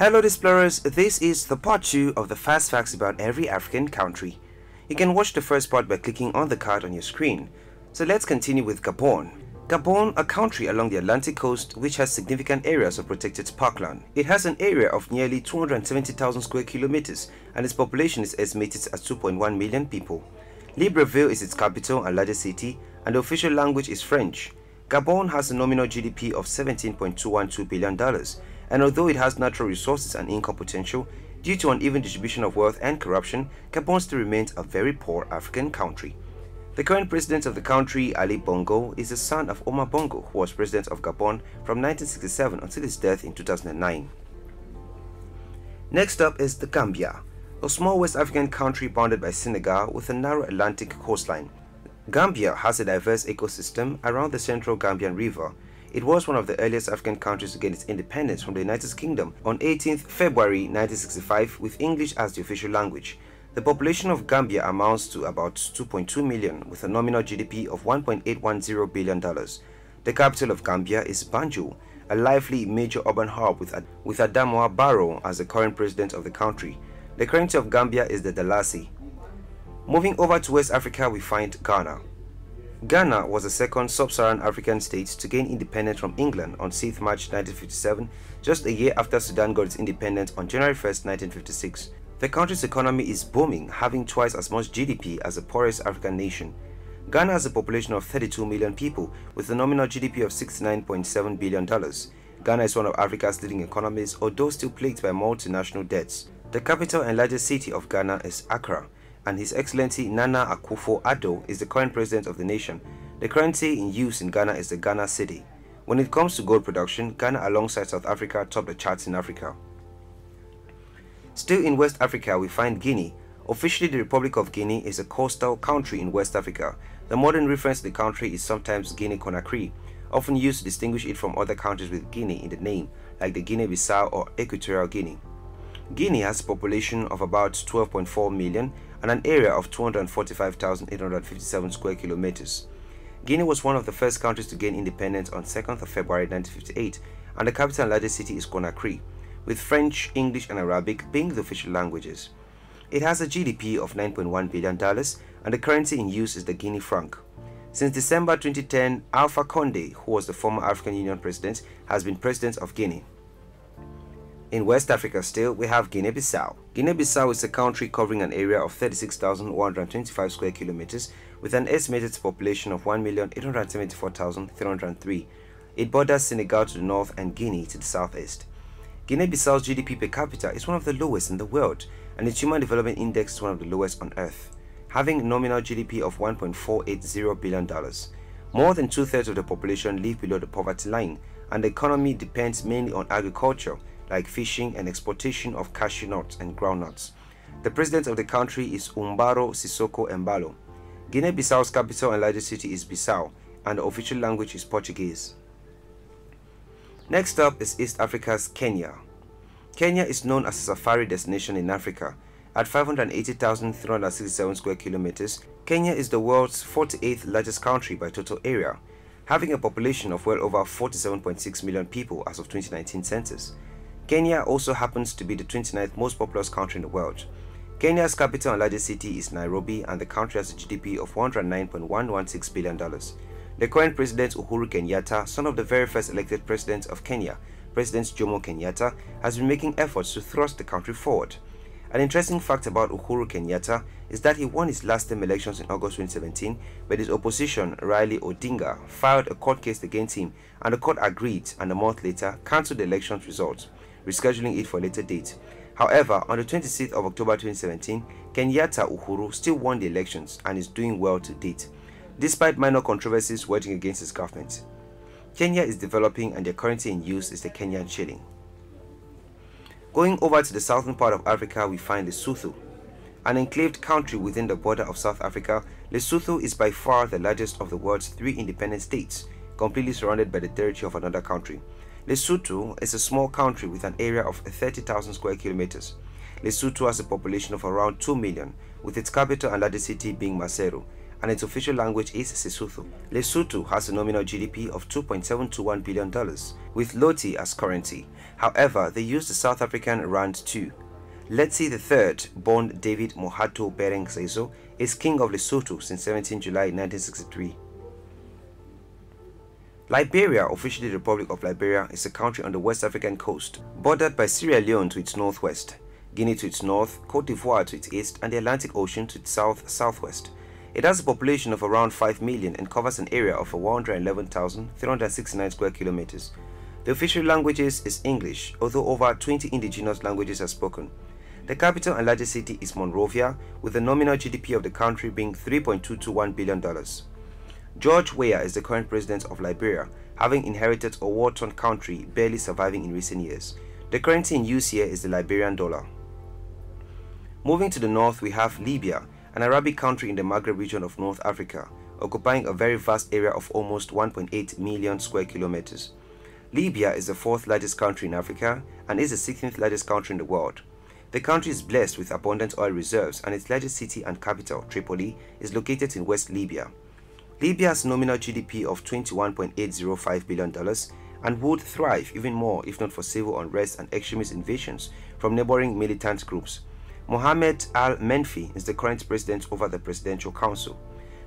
Hello explorers, this is the part 2 of the fast facts about every African country. You can watch the first part by clicking on the card on your screen. So let's continue with Gabon. Gabon, a country along the Atlantic coast which has significant areas of protected parkland. It has an area of nearly 270,000 square kilometers and its population is estimated at 2.1 million people. Libreville is its capital and largest city and the official language is French. Gabon has a nominal GDP of $17.212 billion and although it has natural resources and income potential, due to uneven distribution of wealth and corruption, Gabon still remains a very poor African country. The current president of the country, Ali Bongo, is the son of Omar Bongo, who was president of Gabon from 1967 until his death in 2009. Next up is the Gambia, a small West African country bounded by Senegal with a narrow Atlantic coastline. Gambia has a diverse ecosystem around the central Gambian River, it was one of the earliest African countries to gain its independence from the United Kingdom on 18th February 1965 with English as the official language. The population of Gambia amounts to about 2.2 million with a nominal GDP of $1.810 billion. The capital of Gambia is Banjul, a lively major urban hub with, with Adama Barrow as the current president of the country. The currency of Gambia is the Dalasi. Moving over to West Africa, we find Ghana. Ghana was the second sub-Saharan African state to gain independence from England on 6 March 1957, just a year after Sudan got its independence on January 1, 1956. The country's economy is booming, having twice as much GDP as the poorest African nation. Ghana has a population of 32 million people with a nominal GDP of $69.7 billion. Ghana is one of Africa's leading economies, although still plagued by multinational debts. The capital and largest city of Ghana is Accra and His Excellency Nana Akufo-Addo is the current president of the nation. The currency in use in Ghana is the Ghana cedi. When it comes to gold production, Ghana alongside South Africa top the charts in Africa. Still in West Africa, we find Guinea. Officially, the Republic of Guinea is a coastal country in West Africa. The modern reference to the country is sometimes Guinea-Conakry, often used to distinguish it from other countries with Guinea in the name, like the Guinea-Bissau or Equatorial Guinea. Guinea has a population of about 12.4 million and an area of 245,857 square kilometers. Guinea was one of the first countries to gain independence on 2nd of February 1958 and the capital and largest city is Conakry, with French, English and Arabic being the official languages. It has a GDP of $9.1 billion and the currency in use is the Guinea franc. Since December 2010, Alpha Conde, who was the former African Union president, has been president of Guinea. In West Africa still, we have Guinea-Bissau. Guinea-Bissau is a country covering an area of 36,125 square kilometers with an estimated population of 1,874,303. It borders Senegal to the north and Guinea to the southeast. Guinea-Bissau's GDP per capita is one of the lowest in the world and its Human Development Index is one of the lowest on earth, having a nominal GDP of $1.480 billion. More than two-thirds of the population live below the poverty line and the economy depends mainly on agriculture like fishing and exportation of cashew nuts and groundnuts. The president of the country is Umaro Sissoco Embalo. Guinea-Bissau's capital and largest city is Bissau, and the official language is Portuguese. Next up is East Africa's Kenya. Kenya is known as a safari destination in Africa. At 580,367 square kilometers, Kenya is the world's 48th largest country by total area, having a population of well over 47.6 million people as of 2019 census. Kenya also happens to be the 29th most populous country in the world. Kenya's capital and largest city is Nairobi and the country has a GDP of $109.116 billion. The current president Uhuru Kenyatta, son of the very first elected president of Kenya, President Jomo Kenyatta, has been making efforts to thrust the country forward. An interesting fact about Uhuru Kenyatta is that he won his last term elections in August 2017, but his opposition, Raila Odinga, filed a court case against him and the court agreed and a month later cancelled the election's results rescheduling it for a later date. However, on the 26th of October 2017, Kenyatta Uhuru still won the elections and is doing well to date, despite minor controversies waging against his government. Kenya is developing and the currency in use is the Kenyan shilling. Going over to the southern part of Africa, we find Lesotho. An enclaved country within the border of South Africa, Lesotho is by far the largest of the world's three independent states, completely surrounded by the territory of another country. Lesotho is a small country with an area of 30,000 square kilometers. Lesotho has a population of around 2 million, with its capital and largest city being Maseru, and its official language is Sesotho. Lesotho has a nominal GDP of $2.721 billion, with Loti as currency. However, they use the South African Rand too. Letsie III, born David Mohato Bereng Seeiso, is king of Lesotho since 17 July 1963. Liberia, officially the Republic of Liberia, is a country on the West African coast, bordered by Sierra Leone to its northwest, Guinea to its north, Cote d'Ivoire to its east, and the Atlantic Ocean to its south-southwest. It has a population of around 5 million and covers an area of 111,369 square kilometers. The official languages is English, although over 20 indigenous languages are spoken. The capital and largest city is Monrovia, with the nominal GDP of the country being $3.221 billion. George Weah is the current president of Liberia, having inherited a war-torn country barely surviving in recent years. The currency in use here is the Liberian dollar. Moving to the north, we have Libya, an Arabic country in the Maghreb region of North Africa, occupying a very vast area of almost 1.8 million square kilometers. Libya is the fourth largest country in Africa and is the 16th largest country in the world. The country is blessed with abundant oil reserves and its largest city and capital, Tripoli, is located in West Libya. Libya's nominal GDP of $21.805 billion and would thrive even more if not for civil unrest and extremist invasions from neighboring militant groups. Mohamed Al-Menfi is the current president over the Presidential Council.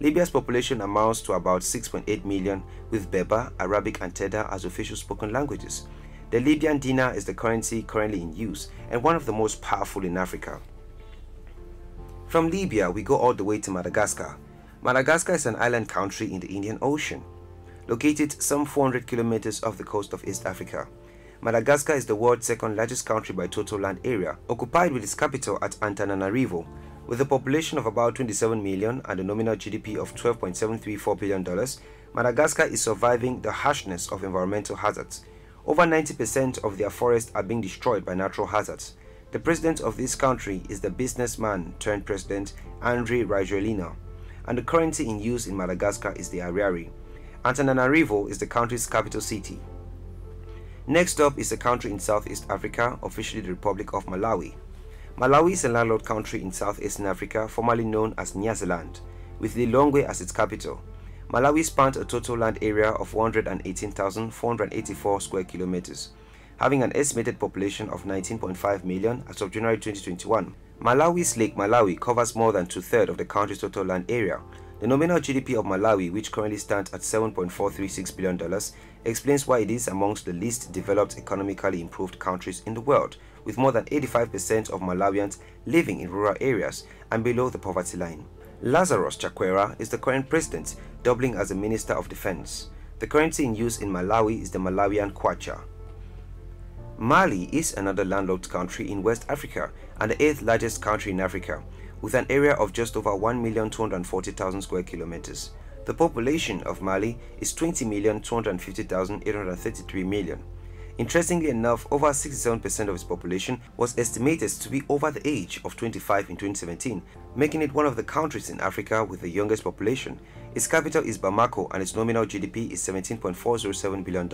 Libya's population amounts to about 6.8 million with Berber, Arabic and Teda as official spoken languages. The Libyan dinar is the currency currently in use and one of the most powerful in Africa. From Libya, we go all the way to Madagascar, Madagascar is an island country in the Indian Ocean, located some 400 kilometers off the coast of East Africa. Madagascar is the world's second largest country by total land area, occupied with its capital at Antananarivo, with a population of about 27 million and a nominal GDP of $12.734 billion, Madagascar is surviving the harshness of environmental hazards. Over 90% of their forests are being destroyed by natural hazards. The president of this country is the businessman turned president Andre Rajoelina and the currency in use in Madagascar is the Ariary. Antananarivo is the country's capital city. Next up is a country in Southeast Africa, officially the Republic of Malawi. Malawi is a landlocked country in Southeastern Africa, formerly known as Nyasaland, with Lilongwe as its capital. Malawi spans a total land area of 118,484 square kilometers, having an estimated population of 19.5 million as of January 2021. Malawi's Lake Malawi covers more than two-thirds of the country's total land area. The nominal GDP of Malawi, which currently stands at $7.436 billion, explains why it is amongst the least developed economically improved countries in the world, with more than 85% of Malawians living in rural areas and below the poverty line. Lazarus Chakwera is the current president, doubling as a Minister of Defense. The currency in use in Malawi is the Malawian kwacha. Mali is another landlocked country in West Africa and the 8th largest country in Africa, with an area of just over 1,240,000 square kilometers. The population of Mali is 20,250,833 million. Interestingly enough, over 67% of its population was estimated to be over the age of 25 in 2017, making it one of the countries in Africa with the youngest population. Its capital is Bamako and its nominal GDP is $17.407 billion.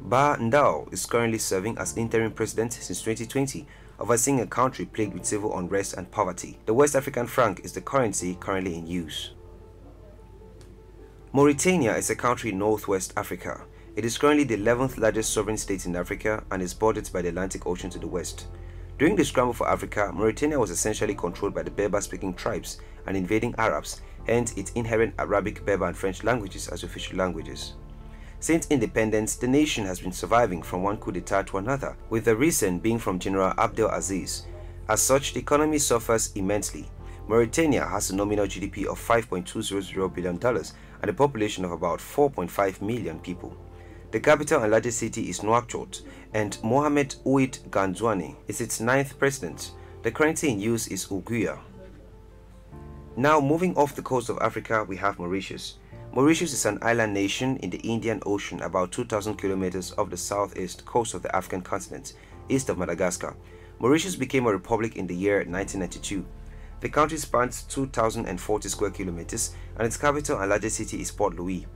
Bah Ndaw is currently serving as interim president since 2020, overseeing a country plagued with civil unrest and poverty. The West African franc is the currency currently in use. Mauritania is a country in northwest Africa. It is currently the 11th largest sovereign state in Africa and is bordered by the Atlantic Ocean to the west. During the scramble for Africa, Mauritania was essentially controlled by the Berber-speaking tribes and invading Arabs, hence its inherent Arabic, Berber and French languages as official languages. Since independence, the nation has been surviving from one coup d'etat to another, with the recent being from General Abdel Aziz. As such, the economy suffers immensely. Mauritania has a nominal GDP of $5.200 billion and a population of about 4.5 million people. The capital and largest city is Nouakchott, and Mohamed Ould Ghazouani is its ninth president. The currency in use is Ouguiya. Now, moving off the coast of Africa, we have Mauritius. Mauritius is an island nation in the Indian Ocean about 2,000 kilometers off the southeast coast of the African continent, east of Madagascar. Mauritius became a republic in the year 1992. The country spans 2,040 square kilometers and its capital and largest city is Port Louis.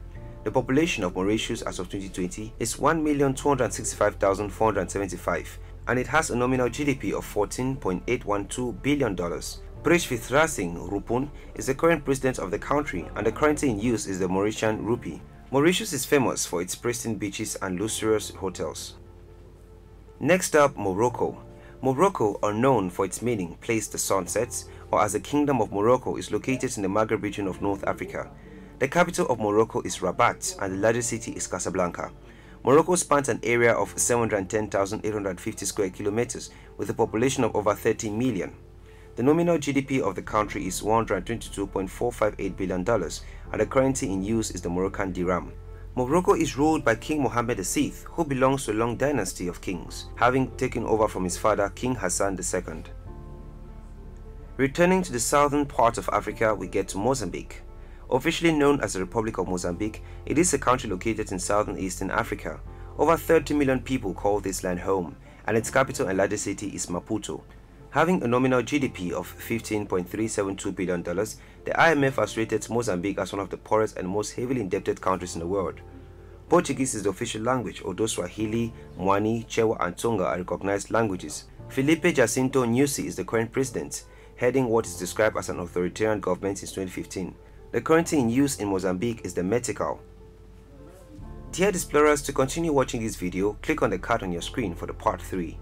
The population of Mauritius as of 2020 is 1,265,475 and it has a nominal GDP of $14.812 billion. Prithvirajsing Roopun is the current president of the country and the currency in use is the Mauritian rupee. Mauritius is famous for its pristine beaches and luxurious hotels. Next up, Morocco. Morocco, are known for its meaning place the sun sets, or as the Kingdom of Morocco, is located in the Maghreb region of North Africa. The capital of Morocco is Rabat and the largest city is Casablanca. Morocco spans an area of 710,850 square kilometers with a population of over 30 million. The nominal GDP of the country is $122.458 billion and the currency in use is the Moroccan dirham. Morocco is ruled by King Mohammed VI, who belongs to a long dynasty of kings, having taken over from his father King Hassan II. Returning to the southern part of Africa, we get to Mozambique. Officially known as the Republic of Mozambique, it is a country located in southern eastern Africa. Over 30 million people call this land home, and its capital and largest city is Maputo. Having a nominal GDP of $15.372 billion, the IMF has rated Mozambique as one of the poorest and most heavily indebted countries in the world. Portuguese is the official language, although Swahili, Mwani, Chewa, and Tonga are recognized languages. Filipe Jacinto Nyusi is the current president, heading what is described as an authoritarian government since 2015. The currency in use in Mozambique is the metical. Dear explorers, to continue watching this video, click on the card on your screen for the part 3.